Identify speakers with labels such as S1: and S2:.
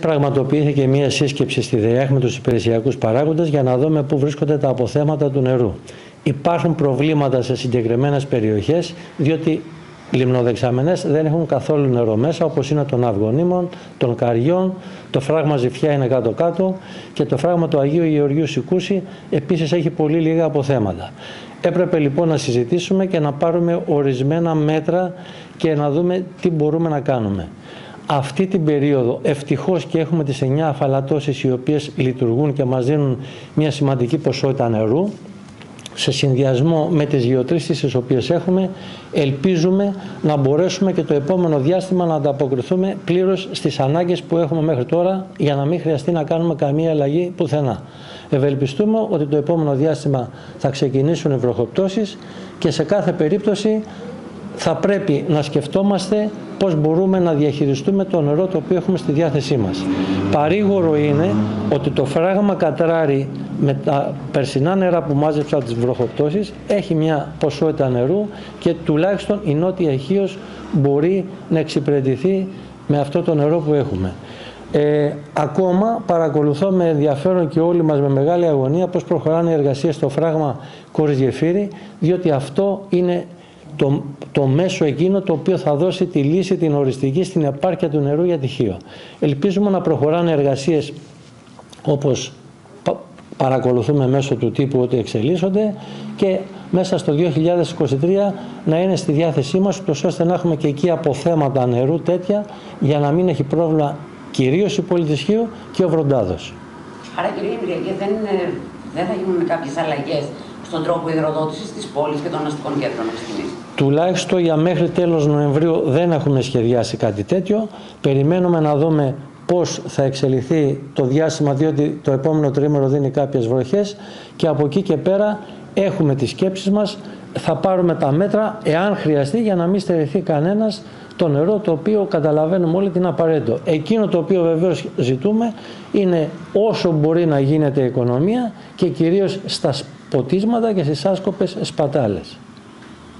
S1: πραγματοποιήθηκε μια σύσκεψη στη ΔΕΕΧ με τους υπηρεσιακούς παράγοντες για να δούμε πού βρίσκονται τα αποθέματα του νερού. Υπάρχουν προβλήματα σε συγκεκριμένες περιοχές, διότι λιμνοδεξαμενές δεν έχουν καθόλου νερό μέσα, όπως είναι των Αυγονίμων, των Καριών, το φράγμα Ζηφιά είναι κάτω-κάτω και το φράγμα του Αγίου Γεωργίου Σικούση επίσης έχει πολύ λίγα αποθέματα. Έπρεπε λοιπόν να συζητήσουμε και να πάρουμε ορισμένα μέτρα και να δούμε τι μπορούμε να κάνουμε. Αυτή την περίοδο ευτυχώς και έχουμε τις 9 αφαλατώσεις οι οποίες λειτουργούν και μας δίνουν μια σημαντική ποσότητα νερού σε συνδυασμό με τις γεωτρήσεις τις οποίες έχουμε ελπίζουμε να μπορέσουμε και το επόμενο διάστημα να ανταποκριθούμε πλήρως στις ανάγκες που έχουμε μέχρι τώρα για να μην χρειαστεί να κάνουμε καμία αλλαγή πουθενά. Ευελπιστούμε ότι το επόμενο διάστημα θα ξεκινήσουν οι βροχοπτώσεις και σε κάθε περίπτωση θα πρέπει να σκεφτόμαστε πώς μπορούμε να διαχειριστούμε το νερό το οποίο έχουμε στη διάθεσή μας. Παρήγορο είναι ότι το φράγμα Κατράρι με τα περσινά νερά που μάζεψα από τις βροχοπτώσεις έχει μια ποσότητα νερού και τουλάχιστον η Νότια Αιχίος μπορεί να εξυπηρετηθεί με αυτό το νερό που έχουμε. Ε, ακόμα παρακολουθώ με ενδιαφέρον και όλοι μας με μεγάλη αγωνία πώς προχωράνε οι εργασίες στο φράγμα Κόρης Γεφύρη διότι αυτό είναι το, το μέσο εκείνο το οποίο θα δώσει τη λύση την οριστική στην επάρκεια του νερού για τυχείο. Ελπίζουμε να προχωράνε εργασίες όπως παρακολουθούμε μέσω του τύπου ότι εξελίσσονται και μέσα στο 2023 να είναι στη διάθεσή μας ώστε να έχουμε και εκεί αποθέματα νερού τέτοια για να μην έχει πρόβλημα κυρίως η πολιτισχύου και ο Βροντάδος.
S2: Άρα κύριε Ιμπριακή δεν, ε, δεν θα γίνουν κάποιες αλλαγές στον τρόπο υδροδότηση της πόλης και των αστικών κέντρων αυτής
S1: Τουλάχιστον για μέχρι τέλος Νοεμβρίου δεν έχουμε σχεδιάσει κάτι τέτοιο. Περιμένουμε να δούμε πώς θα εξελιχθεί το διάστημα διότι το επόμενο τρίμηνο δίνει κάποιες βροχές και από εκεί και πέρα έχουμε τις σκέψεις μας, θα πάρουμε τα μέτρα εάν χρειαστεί για να μην στερηθεί κανένας το νερό το οποίο καταλαβαίνουμε όλοι την απαραίτητο. Εκείνο το οποίο βεβαίως ζητούμε είναι όσο μπορεί να γίνεται η οικονομία και κυρίως στα ποτίσματα και στις άσκοπες σπατάλες.